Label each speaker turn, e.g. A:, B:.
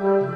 A: Música